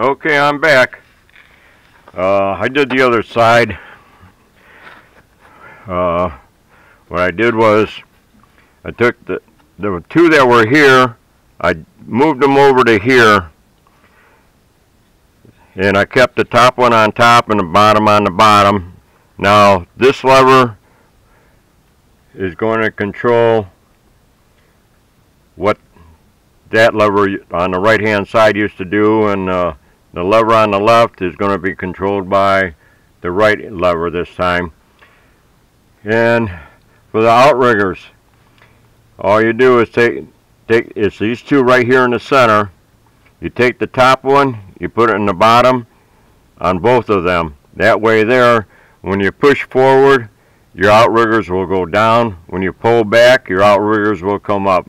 Okay, I'm back. Uh, I did the other side. Uh, what I did was I took the were two that were here. I moved them over to here, and I kept the top one on top and the bottom on the bottom. Now this lever is going to control what that lever on the right hand side used to do and uh, the lever on the left is going to be controlled by the right lever this time. And for the outriggers, all you do is take, take it's these two right here in the center. You take the top one, you put it in the bottom on both of them. That way there, when you push forward, your outriggers will go down. When you pull back, your outriggers will come up.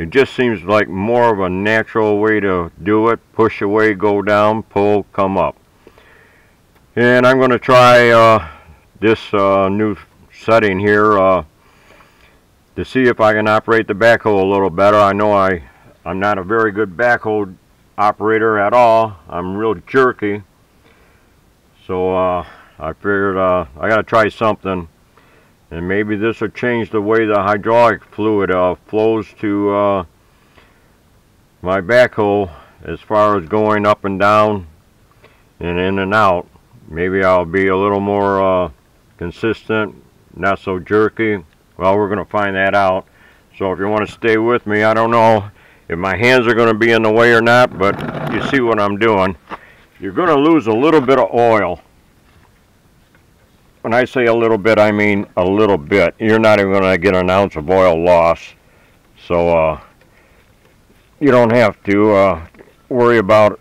It just seems like more of a natural way to do it. Push away, go down, pull, come up. And I'm going to try uh, this uh, new setting here uh, to see if I can operate the backhoe a little better. I know I, I'm not a very good backhoe operator at all. I'm real jerky. So uh, I figured uh, I got to try something and maybe this will change the way the hydraulic fluid uh, flows to uh, my backhoe as far as going up and down and in and out. Maybe I'll be a little more uh, consistent not so jerky. Well we're gonna find that out. So if you want to stay with me I don't know if my hands are going to be in the way or not but you see what I'm doing. You're going to lose a little bit of oil when I say a little bit, I mean a little bit. You're not even going to get an ounce of oil loss. So uh, you don't have to uh, worry about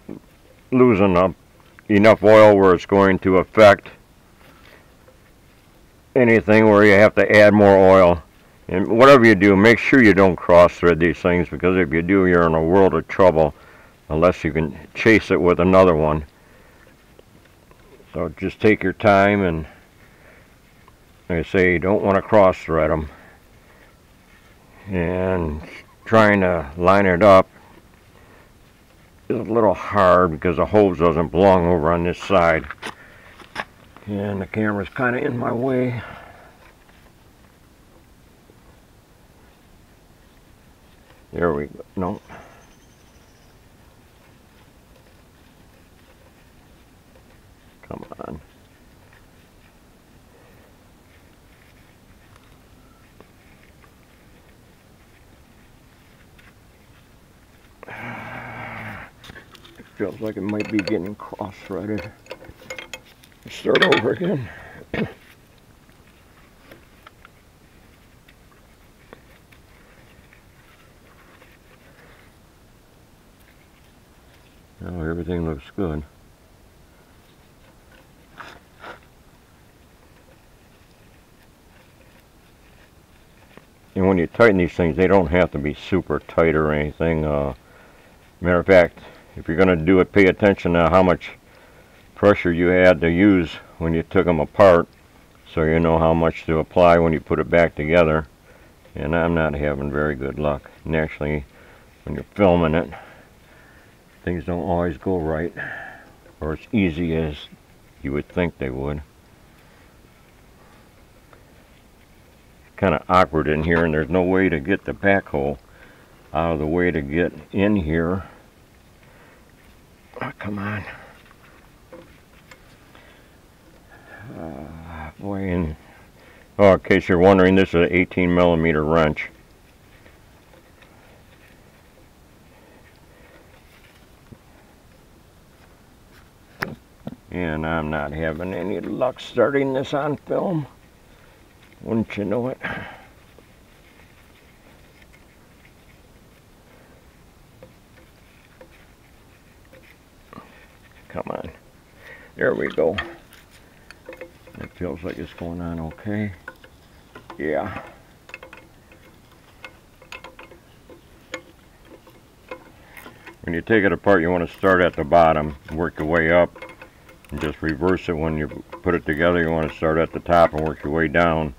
losing enough oil where it's going to affect anything where you have to add more oil. And whatever you do, make sure you don't cross thread these things because if you do, you're in a world of trouble unless you can chase it with another one. So just take your time and like I say, you don't want to cross thread them. And trying to line it up is a little hard because the hose doesn't belong over on this side. And the camera's kind of in my way. There we go. No. Come on. Feels like it might be getting cross-threaded. Start over again. now everything looks good. And when you tighten these things, they don't have to be super tight or anything. Uh, matter of fact, if you're going to do it, pay attention to how much pressure you had to use when you took them apart so you know how much to apply when you put it back together. And I'm not having very good luck. Naturally, when you're filming it, things don't always go right or as easy as you would think they would. kind of awkward in here and there's no way to get the backhoe out of the way to get in here come on. Uh, boy, and oh, in case you're wondering, this is an 18 millimeter wrench. And I'm not having any luck starting this on film. Wouldn't you know it? Come on. There we go. It feels like it's going on okay. Yeah. When you take it apart, you want to start at the bottom, work your way up, and just reverse it when you put it together. You want to start at the top and work your way down.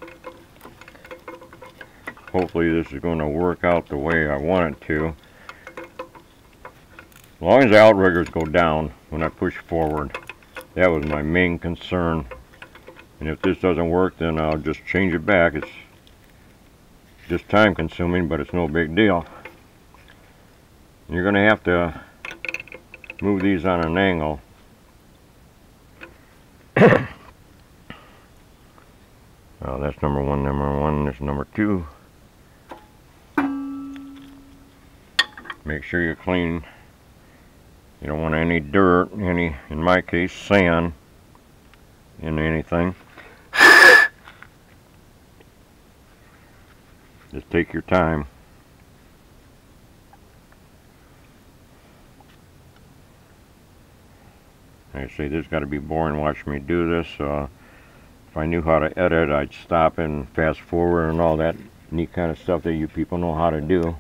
Hopefully this is going to work out the way I want it to. As long as the outriggers go down when I push forward, that was my main concern. And if this doesn't work, then I'll just change it back. It's just time consuming, but it's no big deal. You're going to have to move these on an angle. oh, that's number one, number one, this is number two. Make sure you're clean. You don't want any dirt, any, in my case, sand in anything. Just take your time. I say this got to be boring watching me do this. If I knew how to edit, I'd stop and fast forward and all that neat kind of stuff that you people know how to do.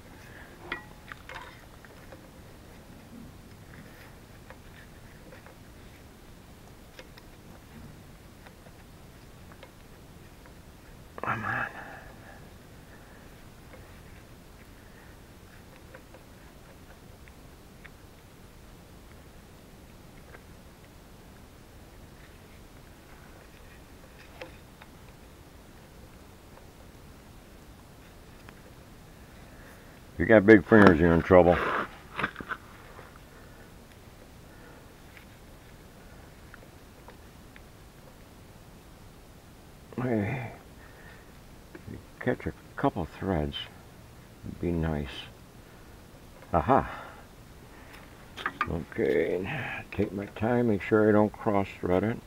You got big fingers, you're in trouble. Hey, catch a couple threads be nice. Aha. Okay, take my time, make sure I don't cross thread it.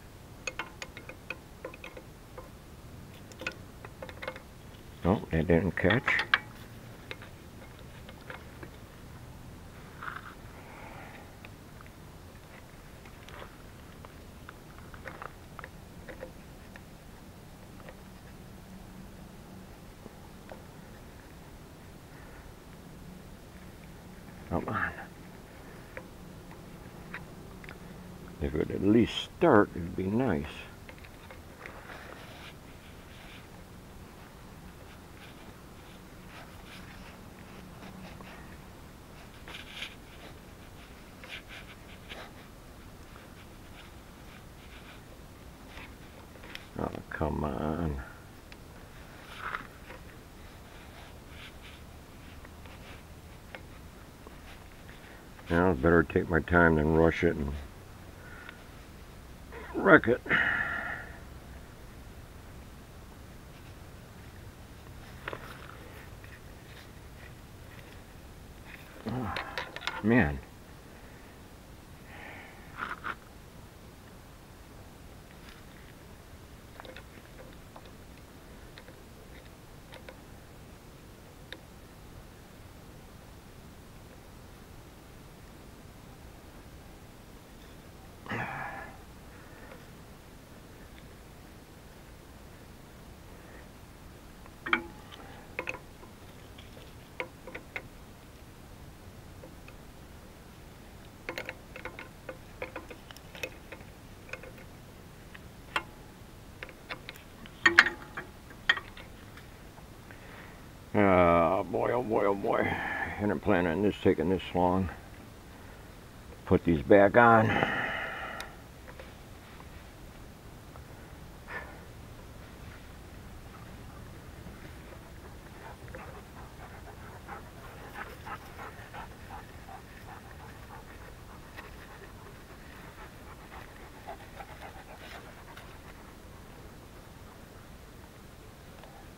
Oh, it didn't catch. Come on. If it would at least start, it'd be nice. Oh, come on. Now, I better take my time than rush it and wreck it. Oh, man. Uh, oh boy, oh boy, oh boy. I hadn't planned on this taking this long. Put these back on.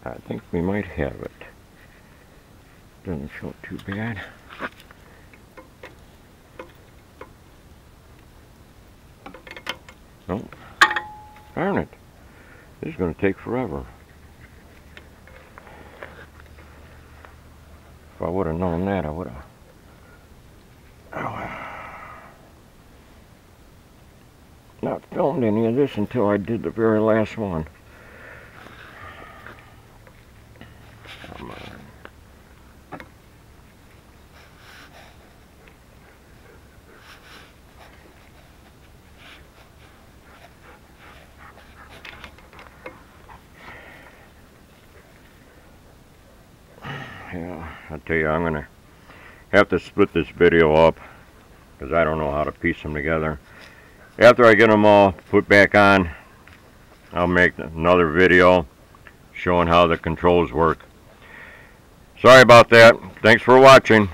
I think we might have it. Doesn't feel too bad. Nope. Darn it. This is going to take forever. If I would have known that, I would have. Oh, Not filmed any of this until I did the very last one. Yeah, I tell you, I'm gonna have to split this video up. because I don't know how to piece them together. After I get them all put back on, I'll make another video showing how the controls work. Sorry about that. Thanks for watching.